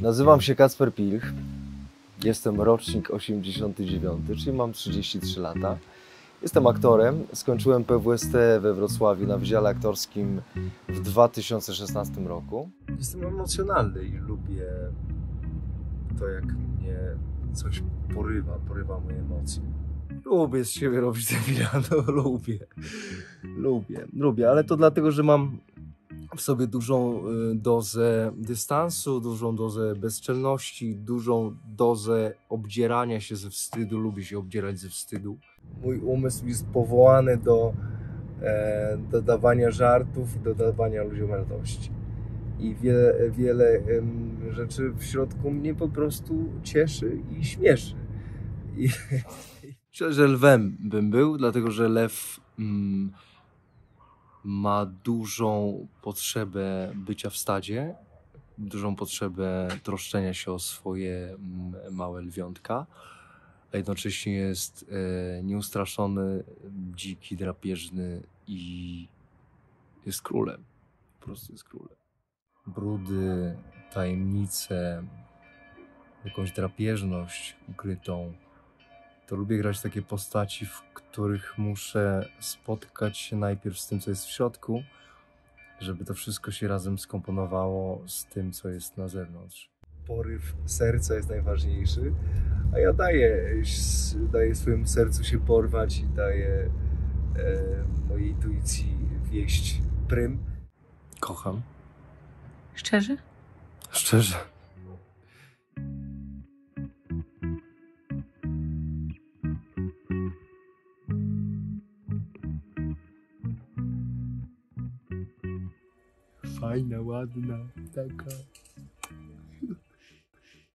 Nazywam się Kacper Pilch. Jestem rocznik 89, czyli mam 33 lata. Jestem aktorem. Skończyłem PWST we Wrocławiu na Wydziale Aktorskim w 2016 roku. Jestem emocjonalny i lubię to, jak mnie coś porywa, porywa moje emocje. Lubię z siebie robić debila, no lubię. Lubię, lubię, ale to dlatego, że mam w sobie dużą y, dozę dystansu, dużą dozę bezczelności, dużą dozę obdzierania się ze wstydu. Lubię się obdzierać ze wstydu. Mój umysł jest powołany do e, dodawania żartów, dodawania ludziom radości. I wiele, wiele rzeczy w środku mnie po prostu cieszy i śmieszy. I, Szczerze, lwem bym był, dlatego że lew mm, ma dużą potrzebę bycia w stadzie, dużą potrzebę troszczenia się o swoje mm, małe lwiątka, a jednocześnie jest e, nieustraszony, dziki, drapieżny i jest królem. Po prostu jest królem. Brudy, tajemnice, jakąś drapieżność ukrytą. To lubię grać takie postaci, w których muszę spotkać się najpierw z tym, co jest w środku, żeby to wszystko się razem skomponowało z tym, co jest na zewnątrz. Poryw serca jest najważniejszy, a ja daję, daję swojemu sercu się porwać i daję e, mojej intuicji wieść prym. Kocham. Szczerze? Szczerze. Fajna, ładna, taka.